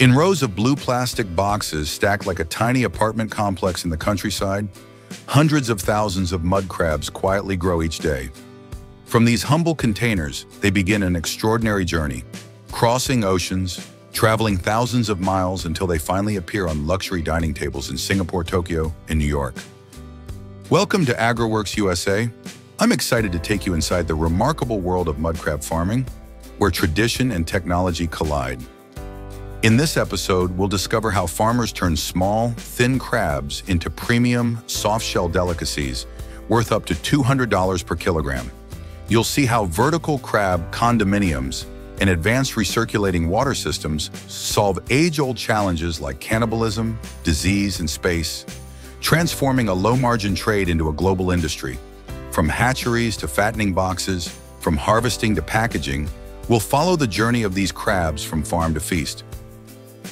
In rows of blue plastic boxes stacked like a tiny apartment complex in the countryside, hundreds of thousands of mud crabs quietly grow each day. From these humble containers, they begin an extraordinary journey, crossing oceans, traveling thousands of miles until they finally appear on luxury dining tables in Singapore, Tokyo, and New York. Welcome to AgroWorks USA. I'm excited to take you inside the remarkable world of mud crab farming, where tradition and technology collide. In this episode, we'll discover how farmers turn small, thin crabs into premium, soft-shell delicacies worth up to $200 per kilogram. You'll see how vertical crab condominiums and advanced recirculating water systems solve age-old challenges like cannibalism, disease, and space, transforming a low-margin trade into a global industry. From hatcheries to fattening boxes, from harvesting to packaging, we'll follow the journey of these crabs from farm to feast.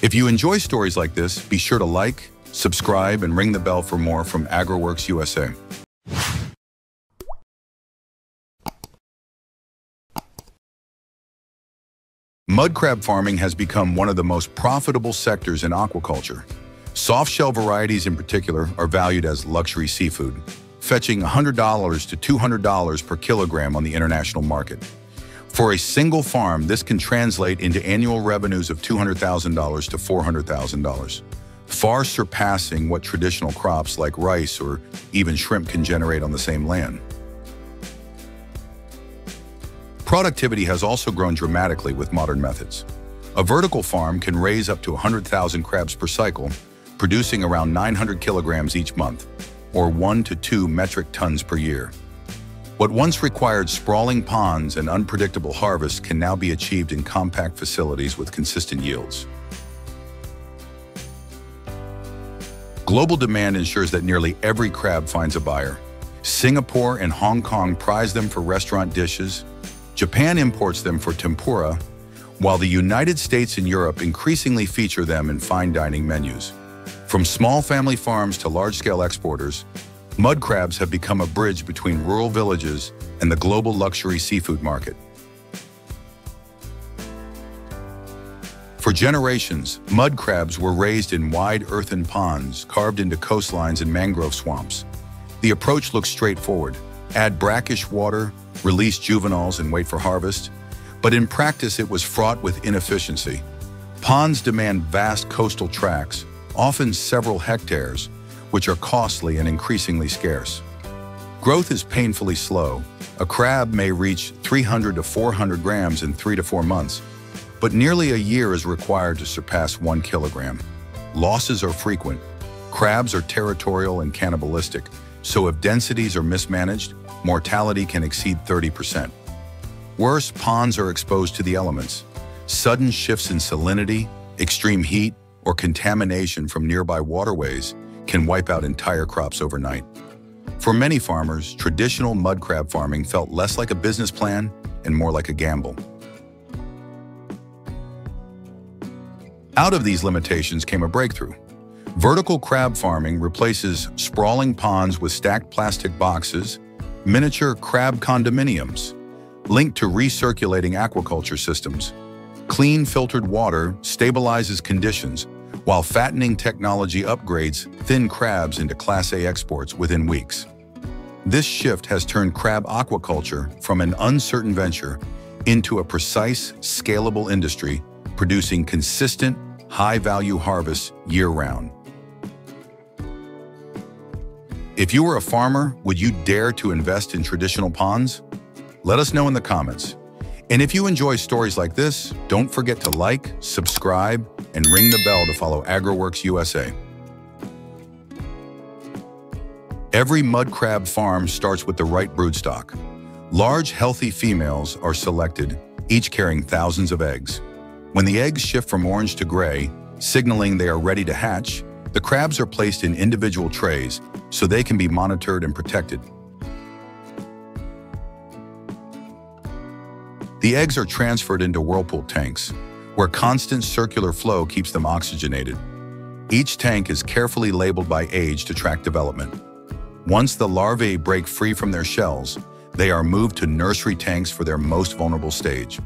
If you enjoy stories like this, be sure to like, subscribe, and ring the bell for more from AgroWorks USA. Mud crab farming has become one of the most profitable sectors in aquaculture. Soft-shell varieties in particular are valued as luxury seafood, fetching $100 to $200 per kilogram on the international market. For a single farm, this can translate into annual revenues of $200,000 to $400,000, far surpassing what traditional crops like rice or even shrimp can generate on the same land. Productivity has also grown dramatically with modern methods. A vertical farm can raise up to 100,000 crabs per cycle, producing around 900 kilograms each month, or 1 to 2 metric tons per year. What once required sprawling ponds and unpredictable harvests can now be achieved in compact facilities with consistent yields. Global demand ensures that nearly every crab finds a buyer. Singapore and Hong Kong prize them for restaurant dishes, Japan imports them for tempura, while the United States and Europe increasingly feature them in fine dining menus. From small family farms to large-scale exporters, Mud crabs have become a bridge between rural villages and the global luxury seafood market. For generations, mud crabs were raised in wide earthen ponds carved into coastlines and mangrove swamps. The approach looks straightforward. Add brackish water, release juveniles, and wait for harvest. But in practice, it was fraught with inefficiency. Ponds demand vast coastal tracts, often several hectares, which are costly and increasingly scarce. Growth is painfully slow. A crab may reach 300 to 400 grams in three to four months, but nearly a year is required to surpass one kilogram. Losses are frequent. Crabs are territorial and cannibalistic, so if densities are mismanaged, mortality can exceed 30%. Worse, ponds are exposed to the elements. Sudden shifts in salinity, extreme heat, or contamination from nearby waterways can wipe out entire crops overnight. For many farmers, traditional mud crab farming felt less like a business plan and more like a gamble. Out of these limitations came a breakthrough. Vertical crab farming replaces sprawling ponds with stacked plastic boxes, miniature crab condominiums, linked to recirculating aquaculture systems. Clean filtered water stabilizes conditions while fattening technology upgrades thin crabs into Class A exports within weeks. This shift has turned crab aquaculture from an uncertain venture into a precise, scalable industry producing consistent, high-value harvests year-round. If you were a farmer, would you dare to invest in traditional ponds? Let us know in the comments. And if you enjoy stories like this, don't forget to like, subscribe, and ring the bell to follow AgroWorks USA. Every mud crab farm starts with the right broodstock. Large, healthy females are selected, each carrying thousands of eggs. When the eggs shift from orange to gray, signaling they are ready to hatch, the crabs are placed in individual trays so they can be monitored and protected. The eggs are transferred into whirlpool tanks, where constant circular flow keeps them oxygenated. Each tank is carefully labeled by age to track development. Once the larvae break free from their shells, they are moved to nursery tanks for their most vulnerable stage.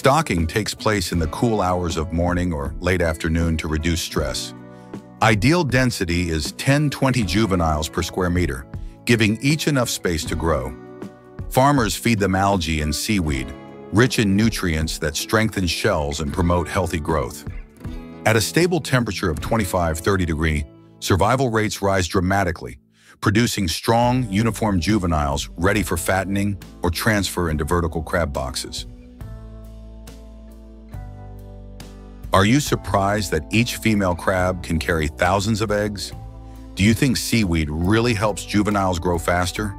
Stocking takes place in the cool hours of morning or late afternoon to reduce stress. Ideal density is 10-20 juveniles per square meter, giving each enough space to grow. Farmers feed them algae and seaweed, rich in nutrients that strengthen shells and promote healthy growth. At a stable temperature of 25-30 degree, survival rates rise dramatically, producing strong, uniform juveniles ready for fattening or transfer into vertical crab boxes. Are you surprised that each female crab can carry thousands of eggs? Do you think seaweed really helps juveniles grow faster?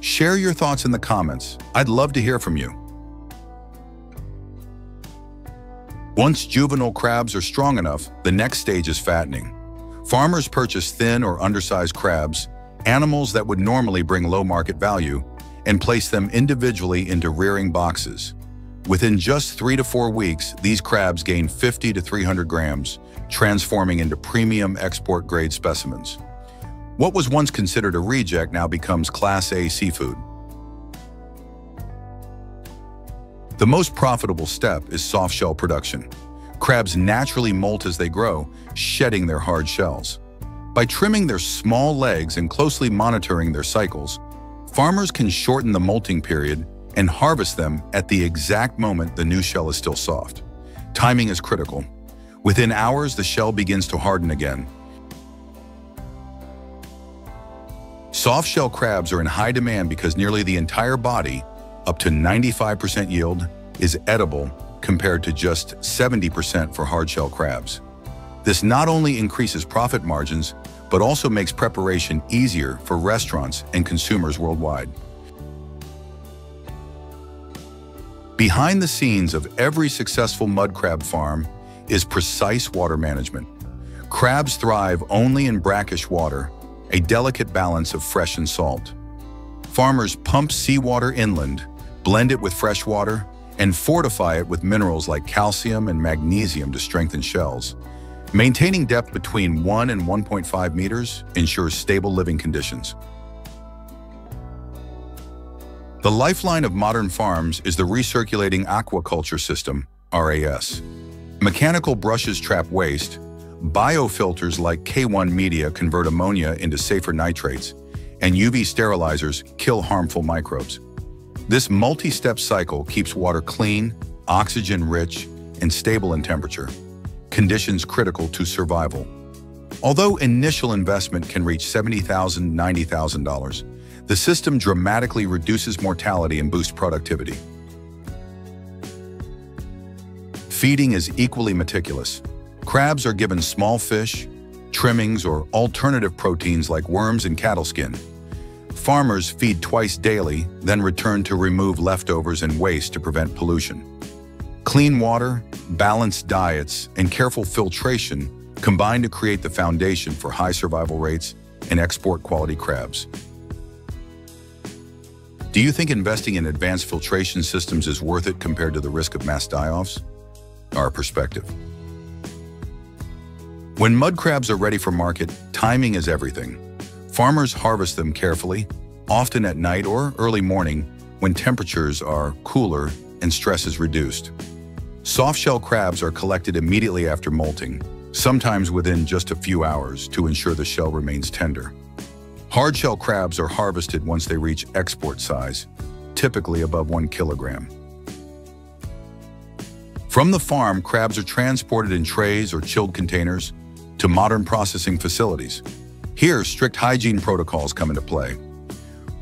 Share your thoughts in the comments. I'd love to hear from you. Once juvenile crabs are strong enough, the next stage is fattening. Farmers purchase thin or undersized crabs, animals that would normally bring low market value, and place them individually into rearing boxes. Within just three to four weeks, these crabs gain 50 to 300 grams, transforming into premium export-grade specimens. What was once considered a reject now becomes Class A seafood. The most profitable step is soft shell production. Crabs naturally molt as they grow, shedding their hard shells. By trimming their small legs and closely monitoring their cycles, farmers can shorten the molting period and harvest them at the exact moment the new shell is still soft. Timing is critical. Within hours, the shell begins to harden again. Soft shell crabs are in high demand because nearly the entire body, up to 95% yield, is edible compared to just 70% for hard shell crabs. This not only increases profit margins, but also makes preparation easier for restaurants and consumers worldwide. Behind the scenes of every successful mud crab farm is precise water management. Crabs thrive only in brackish water, a delicate balance of fresh and salt. Farmers pump seawater inland, blend it with fresh water, and fortify it with minerals like calcium and magnesium to strengthen shells. Maintaining depth between 1 and 1.5 meters ensures stable living conditions. The lifeline of modern farms is the Recirculating Aquaculture System, RAS. Mechanical brushes trap waste, biofilters like K1 Media convert ammonia into safer nitrates, and UV sterilizers kill harmful microbes. This multi-step cycle keeps water clean, oxygen-rich, and stable in temperature, conditions critical to survival. Although initial investment can reach $70,000, $90,000, the system dramatically reduces mortality and boosts productivity. Feeding is equally meticulous. Crabs are given small fish, trimmings, or alternative proteins like worms and cattle skin. Farmers feed twice daily, then return to remove leftovers and waste to prevent pollution. Clean water, balanced diets, and careful filtration combine to create the foundation for high survival rates and export quality crabs. Do you think investing in advanced filtration systems is worth it compared to the risk of mass die-offs? Our perspective. When mud crabs are ready for market, timing is everything. Farmers harvest them carefully, often at night or early morning when temperatures are cooler and stress is reduced. Soft-shell crabs are collected immediately after molting, sometimes within just a few hours to ensure the shell remains tender. Hard-shell crabs are harvested once they reach export size, typically above one kilogram. From the farm, crabs are transported in trays or chilled containers to modern processing facilities. Here, strict hygiene protocols come into play.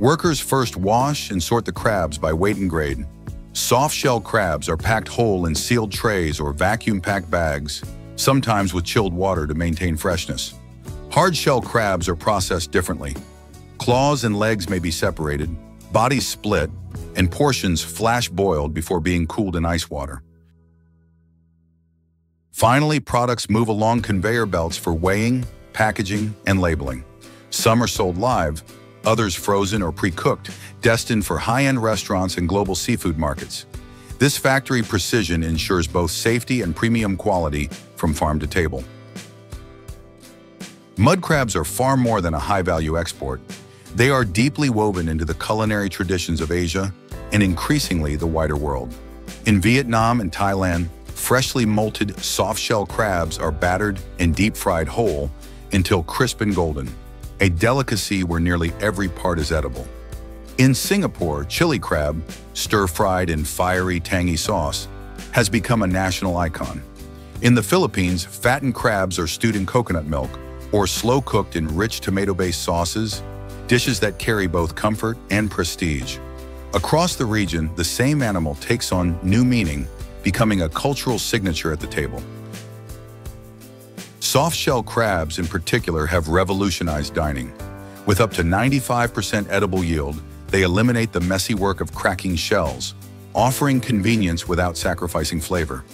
Workers first wash and sort the crabs by weight and grade. Soft-shell crabs are packed whole in sealed trays or vacuum-packed bags, sometimes with chilled water to maintain freshness. Hard-shell crabs are processed differently. Claws and legs may be separated, bodies split, and portions flash-boiled before being cooled in ice water. Finally, products move along conveyor belts for weighing, packaging, and labeling. Some are sold live, others frozen or pre-cooked, destined for high-end restaurants and global seafood markets. This factory precision ensures both safety and premium quality from farm to table. Mud crabs are far more than a high-value export. They are deeply woven into the culinary traditions of Asia and increasingly the wider world. In Vietnam and Thailand, freshly molted soft-shell crabs are battered and deep-fried whole until crisp and golden, a delicacy where nearly every part is edible. In Singapore, chili crab, stir-fried in fiery, tangy sauce, has become a national icon. In the Philippines, fattened crabs are stewed in coconut milk or slow-cooked in rich tomato-based sauces, dishes that carry both comfort and prestige. Across the region, the same animal takes on new meaning, becoming a cultural signature at the table. Soft-shell crabs in particular have revolutionized dining. With up to 95% edible yield, they eliminate the messy work of cracking shells, offering convenience without sacrificing flavor.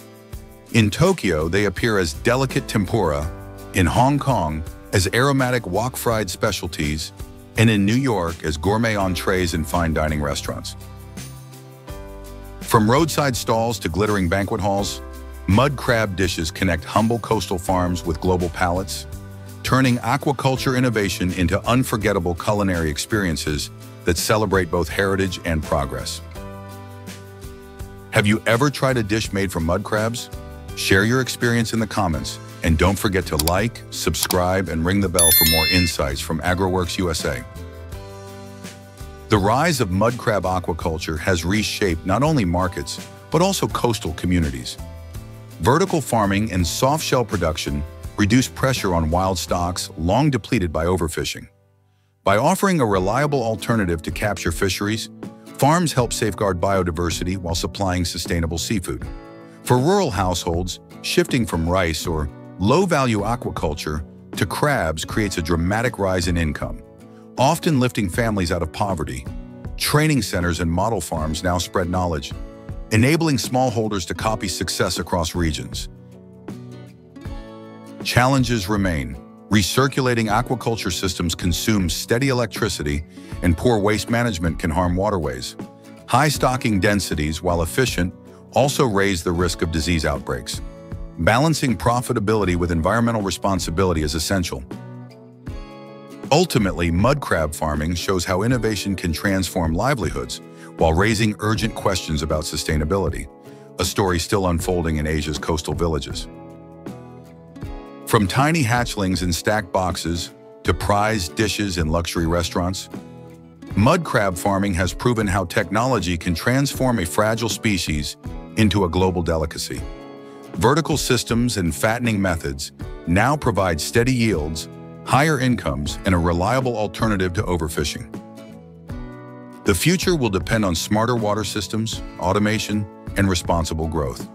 In Tokyo, they appear as delicate tempura, in Hong Kong as aromatic wok-fried specialties, and in New York as gourmet entrees in fine dining restaurants. From roadside stalls to glittering banquet halls, mud crab dishes connect humble coastal farms with global palates, turning aquaculture innovation into unforgettable culinary experiences that celebrate both heritage and progress. Have you ever tried a dish made from mud crabs? Share your experience in the comments, and don't forget to like, subscribe, and ring the bell for more insights from AgroWorks USA. The rise of mud crab aquaculture has reshaped not only markets, but also coastal communities. Vertical farming and soft-shell production reduce pressure on wild stocks long depleted by overfishing. By offering a reliable alternative to capture fisheries, farms help safeguard biodiversity while supplying sustainable seafood. For rural households, shifting from rice or low-value aquaculture to crabs creates a dramatic rise in income often lifting families out of poverty. Training centers and model farms now spread knowledge, enabling smallholders to copy success across regions. Challenges remain. Recirculating aquaculture systems consume steady electricity, and poor waste management can harm waterways. High stocking densities, while efficient, also raise the risk of disease outbreaks. Balancing profitability with environmental responsibility is essential. Ultimately, mud crab farming shows how innovation can transform livelihoods while raising urgent questions about sustainability, a story still unfolding in Asia's coastal villages. From tiny hatchlings in stacked boxes to prized dishes in luxury restaurants, mud crab farming has proven how technology can transform a fragile species into a global delicacy. Vertical systems and fattening methods now provide steady yields higher incomes, and a reliable alternative to overfishing. The future will depend on smarter water systems, automation, and responsible growth.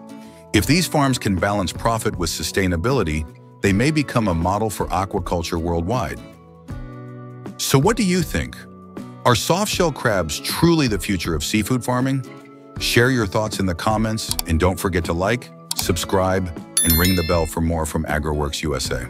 If these farms can balance profit with sustainability, they may become a model for aquaculture worldwide. So what do you think? Are soft-shell crabs truly the future of seafood farming? Share your thoughts in the comments, and don't forget to like, subscribe, and ring the bell for more from AgroWorks USA.